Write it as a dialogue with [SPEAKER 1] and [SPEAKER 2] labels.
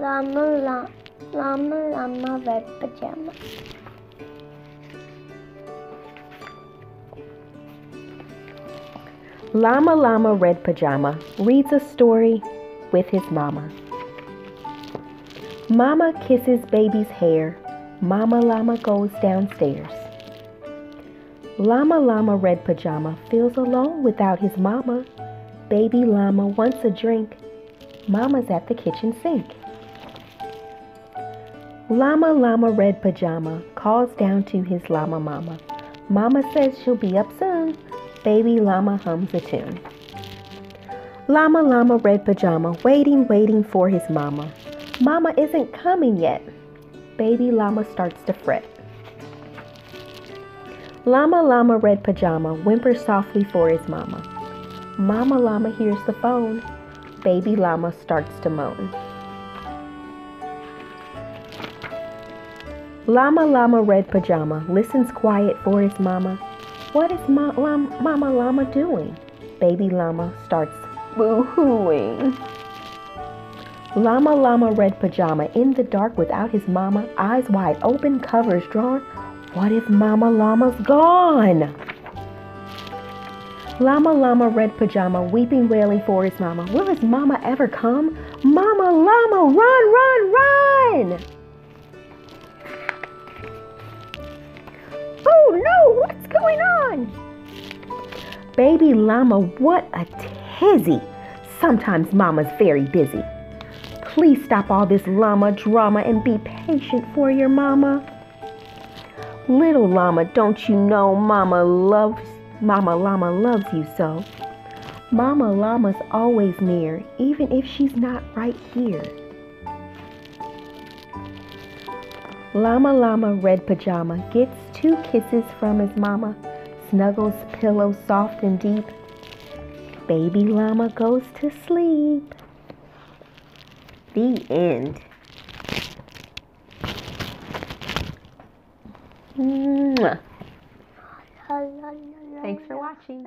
[SPEAKER 1] Llama, llama, llama, red pajama.
[SPEAKER 2] Llama Llama Red Pajama reads a story with his mama. Mama kisses baby's hair. Mama Llama goes downstairs. Llama Llama Red Pajama feels alone without his mama. Baby Llama wants a drink. Mama's at the kitchen sink. Llama Llama Red Pajama calls down to his llama mama. Mama says she'll be up soon. Baby llama hums a tune. Llama Llama Red Pajama waiting, waiting for his mama. Mama isn't coming yet. Baby llama starts to fret. Llama Llama Red Pajama whimpers softly for his mama. Mama Llama hears the phone. Baby llama starts to moan. Llama Llama Red Pajama listens quiet for his mama. What is Ma- Llama, Mama Llama doing? Baby Llama starts boo-hooing. Llama Llama Red Pajama in the dark without his mama, eyes wide open, covers drawn. What if Mama Llama's gone? Llama Llama Red Pajama weeping wailing for his mama. Will his mama ever come? Mama Llama, run, run, run! No, what's going on? Baby llama, what a tizzy. Sometimes mama's very busy. Please stop all this llama drama and be patient for your mama. Little llama, don't you know mama loves Mama llama loves you so. Mama llama's always near, even if she's not right here. Llama Llama Red Pajama gets two kisses from his mama, snuggles pillow soft and deep. Baby Llama goes to sleep. The end. Mwah. Thanks for watching.